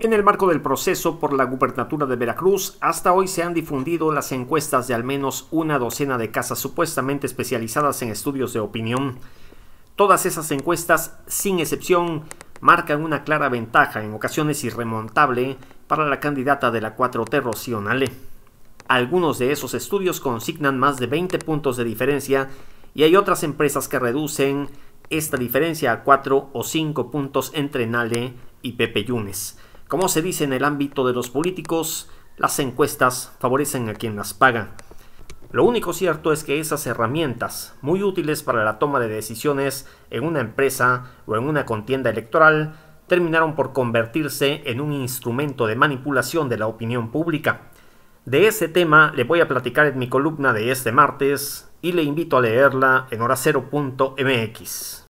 En el marco del proceso por la gubernatura de Veracruz, hasta hoy se han difundido las encuestas de al menos una docena de casas supuestamente especializadas en estudios de opinión. Todas esas encuestas, sin excepción, marcan una clara ventaja, en ocasiones irremontable, para la candidata de la 4T Rocío Algunos de esos estudios consignan más de 20 puntos de diferencia y hay otras empresas que reducen esta diferencia a 4 o 5 puntos entre Nale y Pepe Yunes. Como se dice en el ámbito de los políticos, las encuestas favorecen a quien las paga. Lo único cierto es que esas herramientas, muy útiles para la toma de decisiones en una empresa o en una contienda electoral, terminaron por convertirse en un instrumento de manipulación de la opinión pública. De ese tema le voy a platicar en mi columna de este martes y le invito a leerla en horacero.mx.